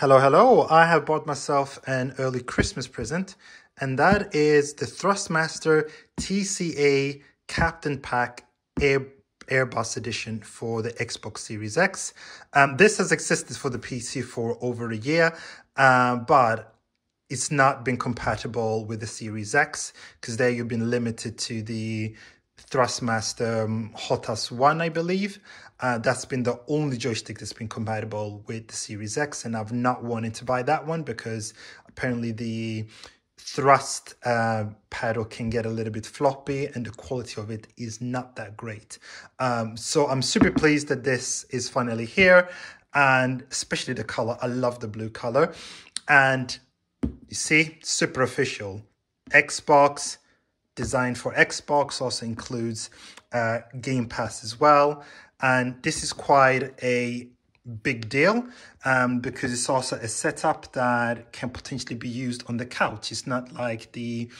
Hello, hello. I have bought myself an early Christmas present, and that is the Thrustmaster TCA Captain Pack Air Airbus edition for the Xbox Series X. Um, this has existed for the PC for over a year, uh, but it's not been compatible with the Series X because there you've been limited to the Thrustmaster um, HOTAS 1, I believe. Uh, that's been the only joystick that's been compatible with the Series X, and I've not wanted to buy that one because apparently the thrust uh, paddle can get a little bit floppy and the quality of it is not that great. Um, so I'm super pleased that this is finally here and especially the color. I love the blue color. And you see, super official. Xbox, designed for Xbox, also includes uh, Game Pass as well. And this is quite a big deal um, because it's also a setup that can potentially be used on the couch. It's not like the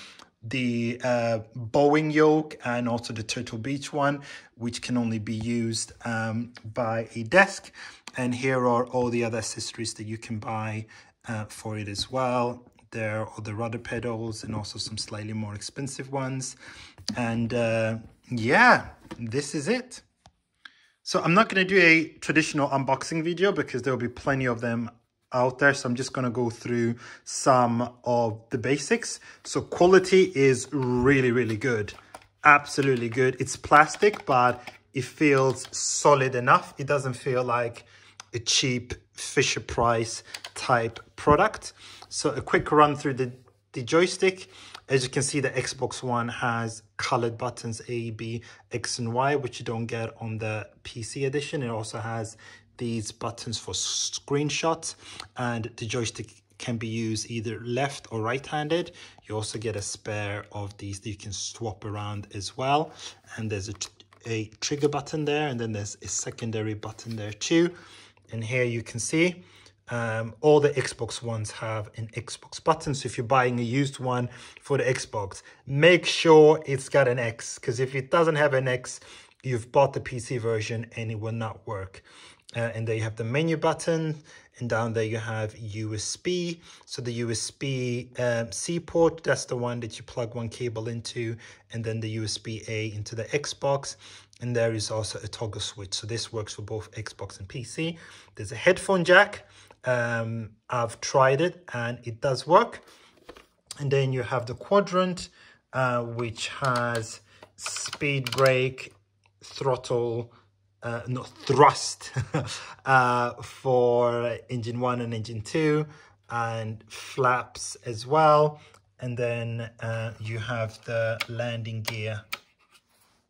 the uh, Boeing yoke and also the Turtle Beach one, which can only be used um, by a desk. And here are all the other accessories that you can buy uh, for it as well. There are the rudder pedals and also some slightly more expensive ones. And uh, yeah, this is it. So I'm not going to do a traditional unboxing video because there will be plenty of them out there. So I'm just going to go through some of the basics. So quality is really, really good. Absolutely good. It's plastic, but it feels solid enough. It doesn't feel like a cheap Fisher Price type product. So a quick run through the, the joystick. As you can see, the Xbox One has colored buttons A, B, X, and Y, which you don't get on the PC edition. It also has these buttons for screenshots, and the joystick can be used either left or right-handed. You also get a spare of these that you can swap around as well. And there's a, a trigger button there, and then there's a secondary button there too. And here you can see um, all the Xbox ones have an Xbox button. So if you're buying a used one for the Xbox, make sure it's got an X. Because if it doesn't have an X, you've bought the PC version and it will not work. Uh, and there you have the menu button and down there you have USB. So the USB um, C port, that's the one that you plug one cable into and then the USB A into the Xbox. And there is also a toggle switch. So this works for both Xbox and PC. There's a headphone jack um, I've tried it and it does work. And then you have the quadrant, uh, which has speed brake, throttle, uh, no, thrust uh, for engine one and engine two, and flaps as well. And then uh, you have the landing gear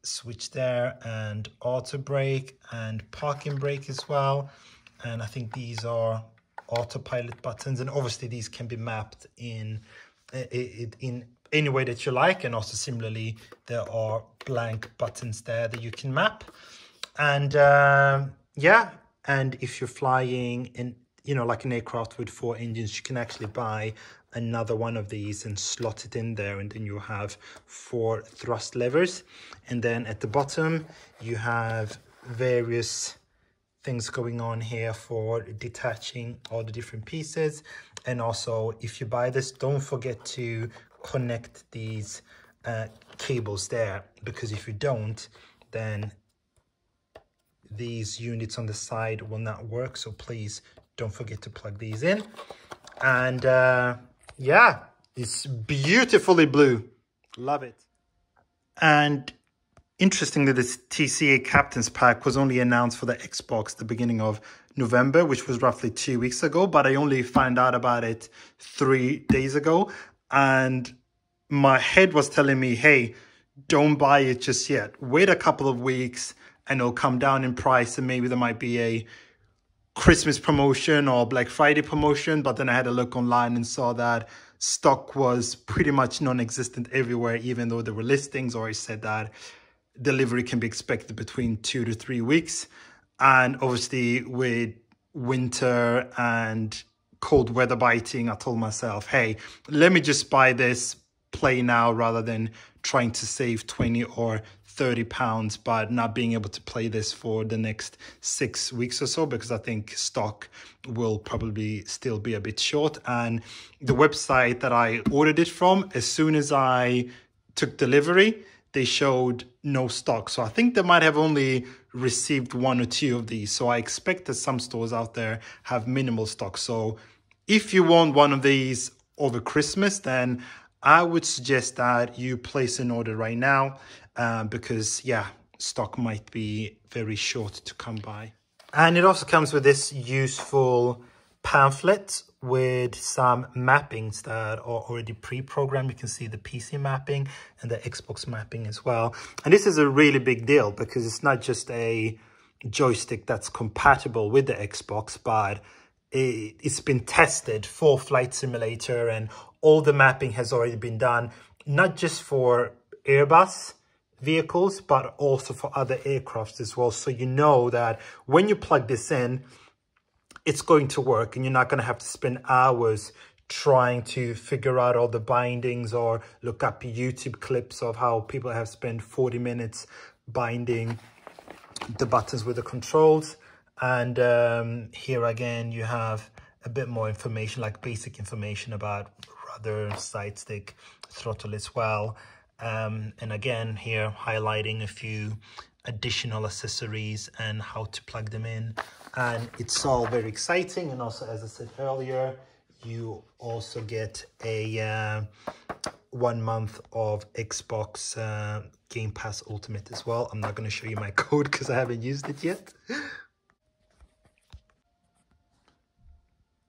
switch there and auto brake and parking brake as well. And I think these are autopilot buttons. And obviously these can be mapped in in any way that you like. And also similarly there are blank buttons there that you can map. And uh, yeah. And if you're flying in you know like an aircraft with four engines you can actually buy another one of these and slot it in there and then you have four thrust levers and then at the bottom you have various things going on here for detaching all the different pieces. And also, if you buy this, don't forget to connect these uh, cables there, because if you don't, then these units on the side will not work. So please don't forget to plug these in. And uh, yeah, it's beautifully blue. Love it. And Interestingly, this TCA Captain's Pack was only announced for the Xbox the beginning of November, which was roughly two weeks ago, but I only found out about it three days ago. And my head was telling me, hey, don't buy it just yet. Wait a couple of weeks and it'll come down in price and maybe there might be a Christmas promotion or Black Friday promotion. But then I had a look online and saw that stock was pretty much non-existent everywhere, even though there were listings or it said that delivery can be expected between two to three weeks. And obviously, with winter and cold weather biting, I told myself, hey, let me just buy this, play now rather than trying to save 20 or 30 pounds, but not being able to play this for the next six weeks or so because I think stock will probably still be a bit short. And the website that I ordered it from, as soon as I took delivery, they showed no stock. So I think they might have only received one or two of these. So I expect that some stores out there have minimal stock. So if you want one of these over Christmas, then I would suggest that you place an order right now uh, because, yeah, stock might be very short to come by. And it also comes with this useful pamphlet with some mappings that are already pre-programmed. You can see the PC mapping and the Xbox mapping as well. And this is a really big deal because it's not just a joystick that's compatible with the Xbox, but it, it's been tested for Flight Simulator and all the mapping has already been done, not just for Airbus vehicles, but also for other aircrafts as well. So you know that when you plug this in, it's going to work and you're not going to have to spend hours trying to figure out all the bindings or look up YouTube clips of how people have spent 40 minutes binding the buttons with the controls. And um, here again, you have a bit more information, like basic information about rudder, side stick, throttle as well. Um, and again, here highlighting a few additional accessories and how to plug them in. And it's all very exciting. And also, as I said earlier, you also get a uh, one month of Xbox uh, Game Pass Ultimate as well. I'm not going to show you my code because I haven't used it yet.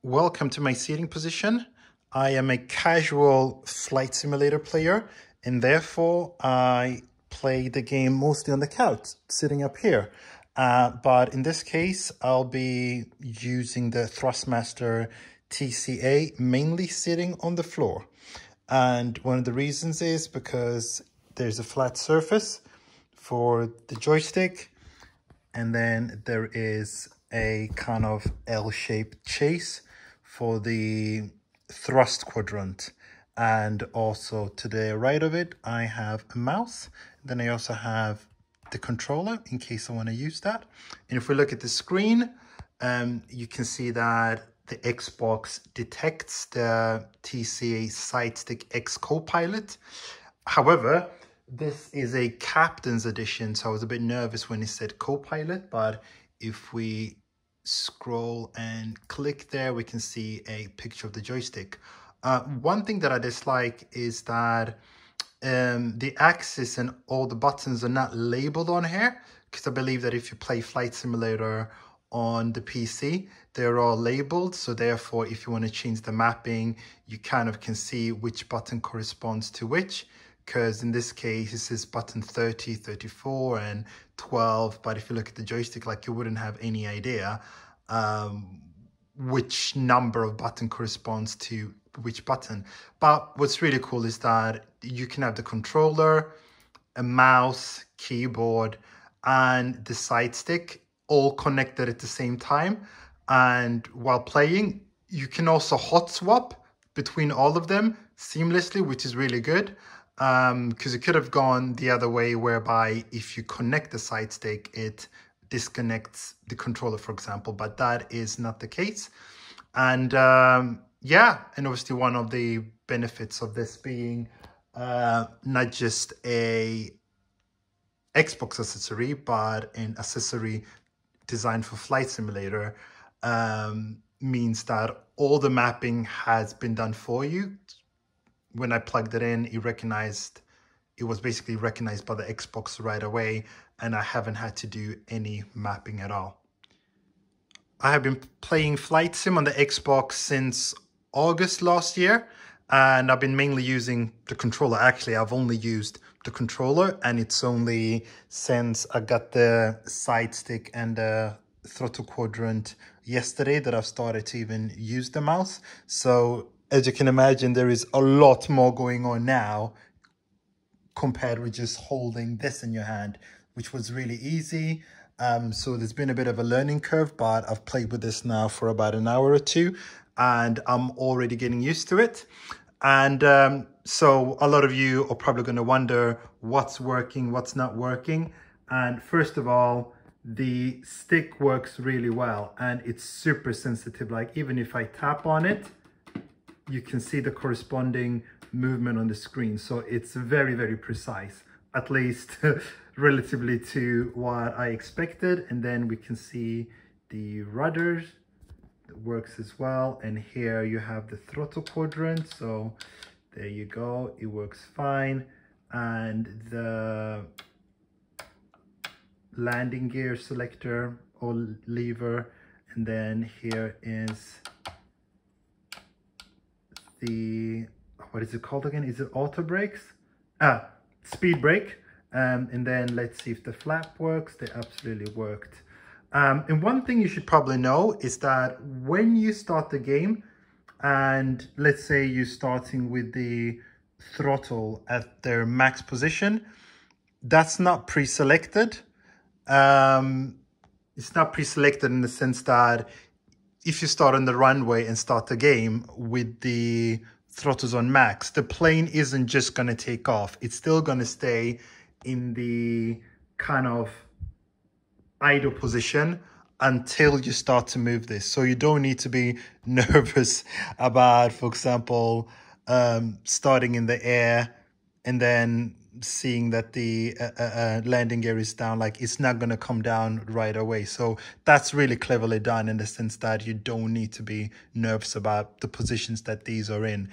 Welcome to my seating position. I am a casual flight simulator player and therefore I play the game mostly on the couch, sitting up here. Uh, but in this case, I'll be using the Thrustmaster TCA, mainly sitting on the floor. And one of the reasons is because there's a flat surface for the joystick. And then there is a kind of L-shaped chase for the thrust quadrant and also to the right of it I have a mouse. Then I also have the controller in case I want to use that. And if we look at the screen um, you can see that the Xbox detects the TCA Sidestick X Copilot. However this is a captain's edition so I was a bit nervous when it said Copilot but if we scroll and click there we can see a picture of the joystick uh, one thing that I dislike is that um, the axis and all the buttons are not labeled on here because I believe that if you play Flight Simulator on the PC, they're all labeled. So therefore, if you want to change the mapping, you kind of can see which button corresponds to which. Because in this case, it says button 30, 34, and 12. But if you look at the joystick, like you wouldn't have any idea um, which number of button corresponds to which button. But what's really cool is that you can have the controller, a mouse, keyboard, and the side stick all connected at the same time. And while playing, you can also hot swap between all of them seamlessly, which is really good. Because um, it could have gone the other way, whereby if you connect the side stick, it disconnects the controller, for example, but that is not the case. And um, yeah, and obviously one of the benefits of this being uh, not just a Xbox accessory, but an accessory designed for Flight Simulator um, means that all the mapping has been done for you. When I plugged it in, it recognized, it was basically recognized by the Xbox right away, and I haven't had to do any mapping at all. I have been playing Flight Sim on the Xbox since August last year and I've been mainly using the controller. Actually, I've only used the controller and it's only since I got the side stick and the throttle quadrant yesterday that I've started to even use the mouse. So as you can imagine, there is a lot more going on now compared with just holding this in your hand, which was really easy. Um, so there's been a bit of a learning curve, but I've played with this now for about an hour or two and I'm already getting used to it. And um, so a lot of you are probably going to wonder what's working, what's not working. And first of all, the stick works really well and it's super sensitive. Like even if I tap on it, you can see the corresponding movement on the screen. So it's very, very precise, at least relatively to what I expected. And then we can see the rudders works as well. And here you have the throttle quadrant. So there you go, it works fine. And the landing gear selector or lever. And then here is the, what is it called again? Is it auto brakes? Ah, speed brake. Um, and then let's see if the flap works. They absolutely worked. Um, and one thing you should probably know is that when you start the game, and let's say you're starting with the throttle at their max position, that's not pre-selected. Um, it's not pre-selected in the sense that if you start on the runway and start the game with the throttles on max, the plane isn't just going to take off. It's still going to stay in the kind of idle position until you start to move this. So you don't need to be nervous about, for example, um, starting in the air and then seeing that the uh, uh, uh landing gear is down. Like it's not going to come down right away. So that's really cleverly done in the sense that you don't need to be nervous about the positions that these are in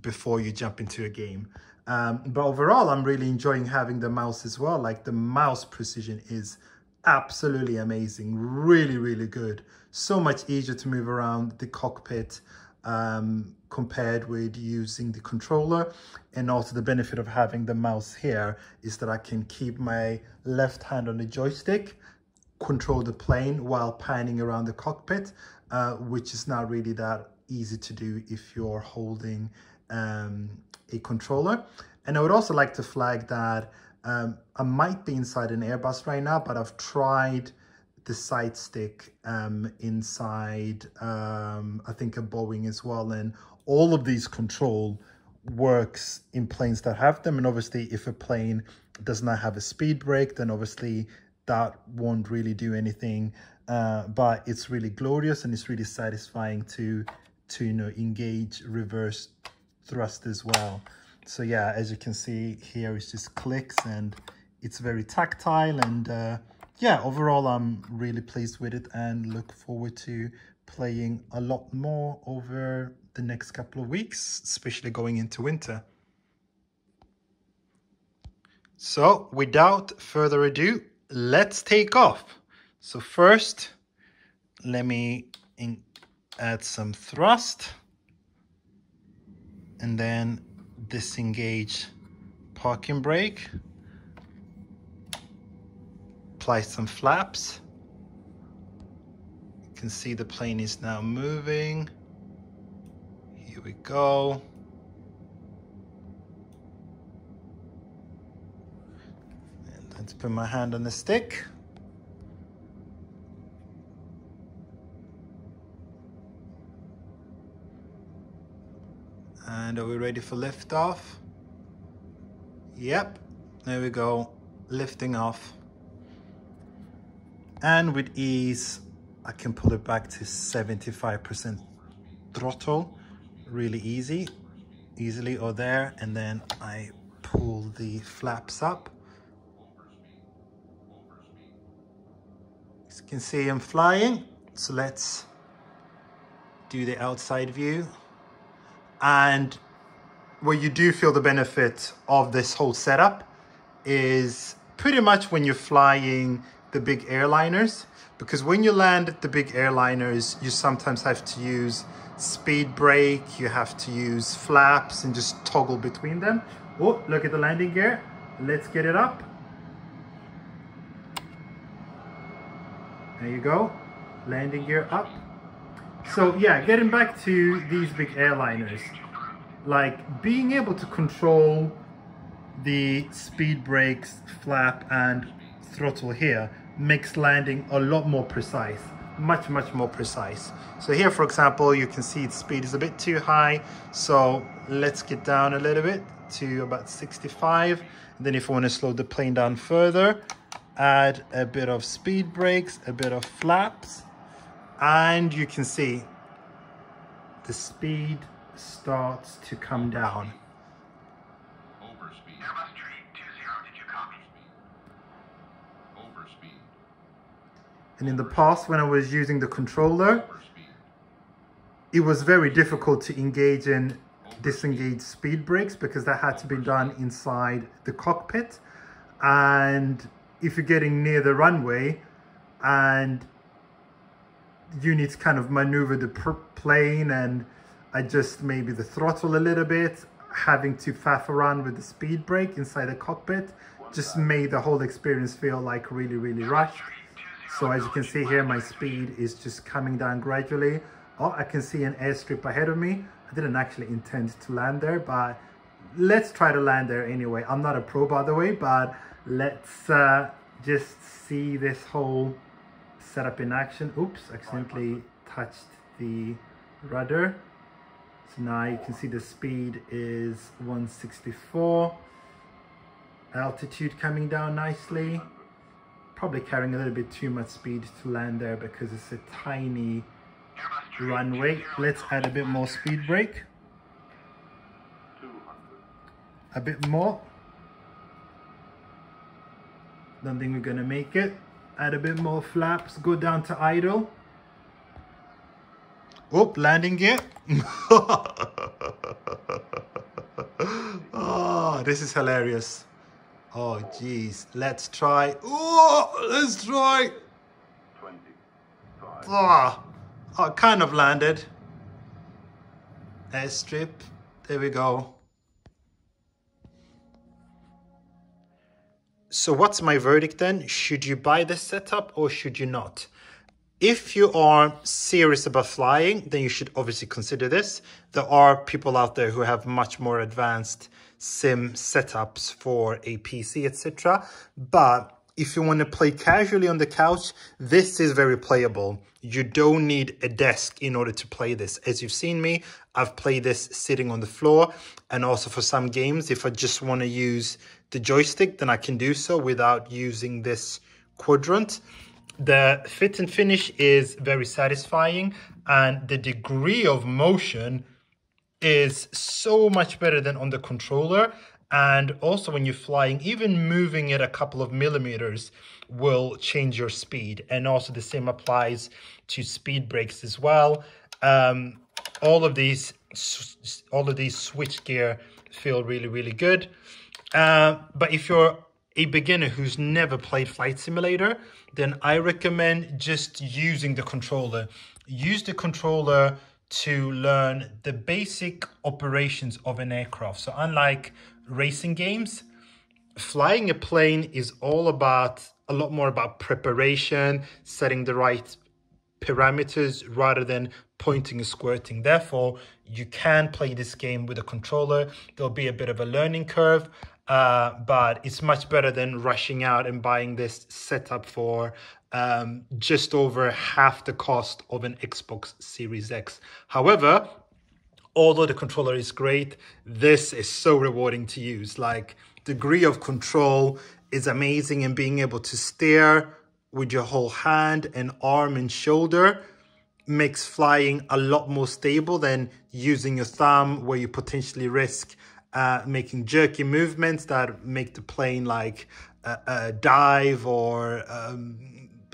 before you jump into a game. Um, but overall, I'm really enjoying having the mouse as well. Like the mouse precision is absolutely amazing. Really, really good. So much easier to move around the cockpit um, compared with using the controller. And also the benefit of having the mouse here is that I can keep my left hand on the joystick, control the plane while panning around the cockpit, uh, which is not really that easy to do if you're holding um, a controller. And I would also like to flag that um, I might be inside an Airbus right now, but I've tried the side stick um, inside, um, I think a Boeing as well. And all of these control works in planes that have them. And obviously if a plane does not have a speed brake, then obviously that won't really do anything. Uh, but it's really glorious and it's really satisfying to, to you know, engage reverse thrust as well. So yeah, as you can see here, it just clicks and it's very tactile and uh, yeah, overall, I'm really pleased with it and look forward to playing a lot more over the next couple of weeks, especially going into winter. So without further ado, let's take off. So first, let me add some thrust and then disengage parking brake apply some flaps. You can see the plane is now moving. Here we go. And let's put my hand on the stick And are we ready for liftoff? Yep, there we go, lifting off. And with ease, I can pull it back to 75% throttle, really easy, easily or there. And then I pull the flaps up. As you can see, I'm flying. So let's do the outside view. And where you do feel the benefit of this whole setup is pretty much when you're flying the big airliners because when you land at the big airliners you sometimes have to use speed brake you have to use flaps and just toggle between them. Oh look at the landing gear. Let's get it up. There you go. Landing gear up so yeah, getting back to these big airliners, like being able to control the speed brakes, flap and throttle here makes landing a lot more precise. much, much more precise. So here, for example, you can see the speed is a bit too high. So let's get down a little bit to about 65. And then if you want to slow the plane down further, add a bit of speed brakes, a bit of flaps, and you can see the speed starts to come down. Overspeed. Airbus tree 20, did you copy? Overspeed. And in the past, when I was using the controller, Overspeed. it was very difficult to engage in and disengage speed brakes because that had to be done inside the cockpit. And if you're getting near the runway and you need to kind of maneuver the plane and adjust maybe the throttle a little bit, having to faff around with the speed brake inside the cockpit just made the whole experience feel like really, really rushed. So as you can see here, my speed is just coming down gradually. Oh, I can see an airstrip ahead of me. I didn't actually intend to land there, but let's try to land there anyway. I'm not a pro, by the way, but let's uh, just see this whole setup in action. Oops, accidentally touched the rudder. So now you can see the speed is 164. Altitude coming down nicely. Probably carrying a little bit too much speed to land there because it's a tiny runway. Let's add a bit more speed brake. A bit more. Don't think we're gonna make it. Add a bit more flaps, go down to idle. Oh, landing gear. oh, this is hilarious. Oh, geez. Let's try. Oh, let's try. 25. Ah, oh, kind of landed. Airstrip. There we go. So what's my verdict then? Should you buy this setup or should you not? If you are serious about flying, then you should obviously consider this. There are people out there who have much more advanced sim setups for a PC, etc. But if you want to play casually on the couch, this is very playable. You don't need a desk in order to play this. As you've seen me, I've played this sitting on the floor. And also for some games, if I just want to use the joystick, then I can do so without using this quadrant. The fit and finish is very satisfying and the degree of motion is so much better than on the controller. And also when you're flying, even moving it a couple of millimeters will change your speed. And also the same applies to speed brakes as well. Um, all of these, all of these switch gear feel really, really good. Uh, but if you're a beginner who's never played Flight Simulator, then I recommend just using the controller. Use the controller to learn the basic operations of an aircraft. So unlike racing games, flying a plane is all about a lot more about preparation, setting the right parameters rather than pointing and squirting. Therefore, you can play this game with a controller. There'll be a bit of a learning curve, uh, but it's much better than rushing out and buying this setup for um, just over half the cost of an Xbox Series X. However, although the controller is great, this is so rewarding to use. Like degree of control is amazing and being able to steer with your whole hand and arm and shoulder makes flying a lot more stable than using your thumb where you potentially risk uh, making jerky movements that make the plane like uh, uh, dive or um,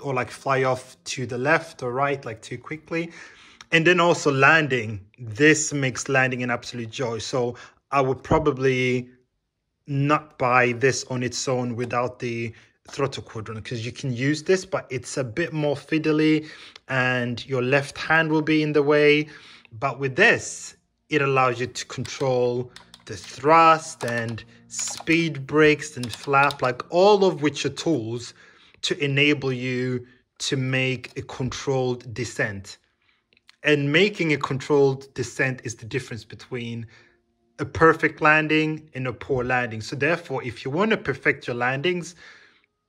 or like fly off to the left or right like too quickly. And then also landing. This makes landing an absolute joy. So i would probably not buy this on its own without the throttle quadrant because you can use this but it's a bit more fiddly and your left hand will be in the way. But with this it allows you to control the thrust and speed brakes and flap like all of which are tools to enable you to make a controlled descent. And making a controlled descent is the difference between a perfect landing and a poor landing. So therefore if you want to perfect your landings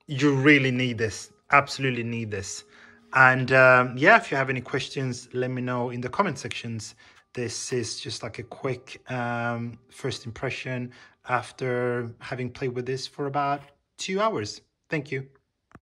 you really need this absolutely need this. And um, yeah, if you have any questions, let me know in the comment sections. This is just like a quick um, first impression after having played with this for about two hours. Thank you.